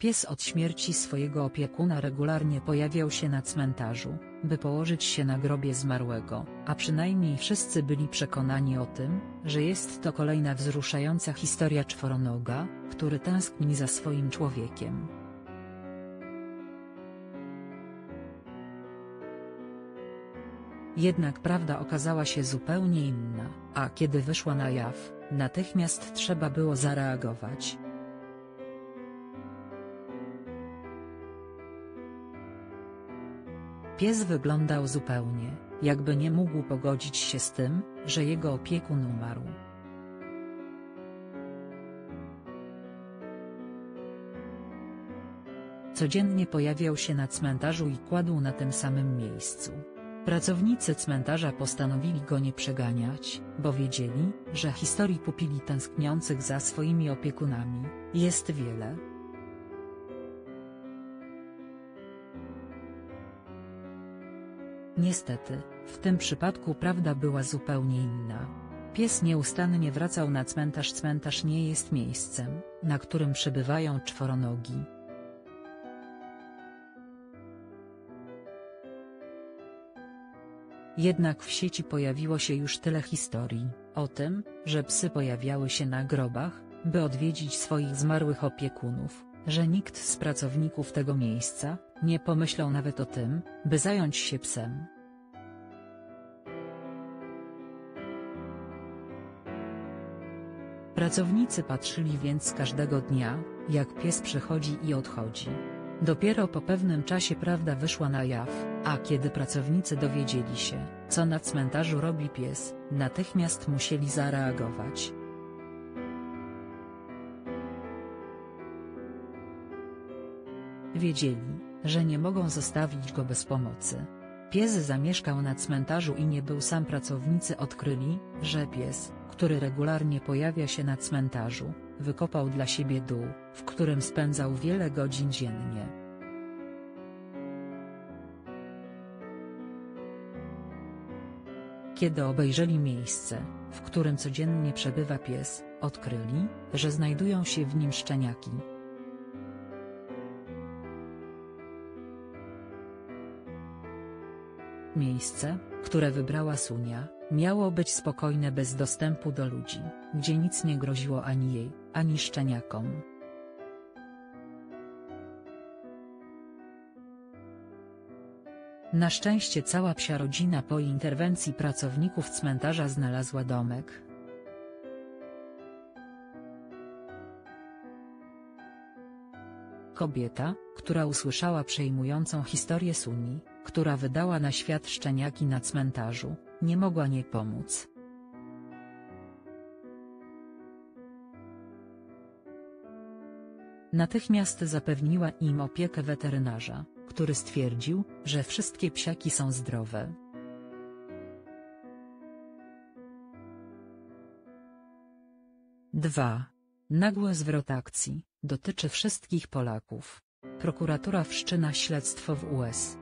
Pies od śmierci swojego opiekuna regularnie pojawiał się na cmentarzu, by położyć się na grobie zmarłego, a przynajmniej wszyscy byli przekonani o tym, że jest to kolejna wzruszająca historia czworonoga, który tęskni za swoim człowiekiem. Jednak prawda okazała się zupełnie inna, a kiedy wyszła na jaw, natychmiast trzeba było zareagować. Pies wyglądał zupełnie, jakby nie mógł pogodzić się z tym, że jego opiekun umarł. Codziennie pojawiał się na cmentarzu i kładł na tym samym miejscu. Pracownicy cmentarza postanowili go nie przeganiać, bo wiedzieli, że historii pupili tęskniących za swoimi opiekunami jest wiele. Niestety, w tym przypadku prawda była zupełnie inna. Pies nieustannie wracał na cmentarz. Cmentarz nie jest miejscem, na którym przebywają czworonogi. Jednak w sieci pojawiło się już tyle historii, o tym, że psy pojawiały się na grobach, by odwiedzić swoich zmarłych opiekunów, że nikt z pracowników tego miejsca, nie pomyślał nawet o tym, by zająć się psem. Pracownicy patrzyli więc każdego dnia, jak pies przychodzi i odchodzi. Dopiero po pewnym czasie prawda wyszła na jaw, a kiedy pracownicy dowiedzieli się, co na cmentarzu robi pies, natychmiast musieli zareagować. Wiedzieli, że nie mogą zostawić go bez pomocy. Pies zamieszkał na cmentarzu i nie był sam pracownicy odkryli, że pies, który regularnie pojawia się na cmentarzu, wykopał dla siebie dół, w którym spędzał wiele godzin dziennie. Kiedy obejrzeli miejsce, w którym codziennie przebywa pies, odkryli, że znajdują się w nim szczeniaki. Miejsce, które wybrała Sunia, miało być spokojne bez dostępu do ludzi, gdzie nic nie groziło ani jej, ani szczeniakom. Na szczęście cała psia rodzina po interwencji pracowników cmentarza znalazła domek. Kobieta, która usłyszała przejmującą historię Suni, która wydała na świat szczeniaki na cmentarzu, nie mogła nie pomóc. Natychmiast zapewniła im opiekę weterynarza, który stwierdził, że wszystkie psiaki są zdrowe. Dwa. Nagły zwrot akcji, dotyczy wszystkich Polaków. Prokuratura wszczyna śledztwo w US.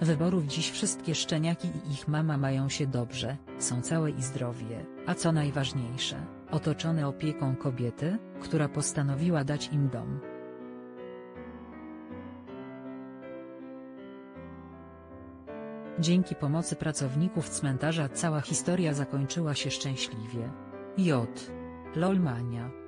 Wyborów dziś wszystkie szczeniaki i ich mama mają się dobrze, są całe i zdrowie, a co najważniejsze, otoczone opieką kobiety, która postanowiła dać im dom. Dzięki pomocy pracowników cmentarza cała historia zakończyła się szczęśliwie. J. Lolmania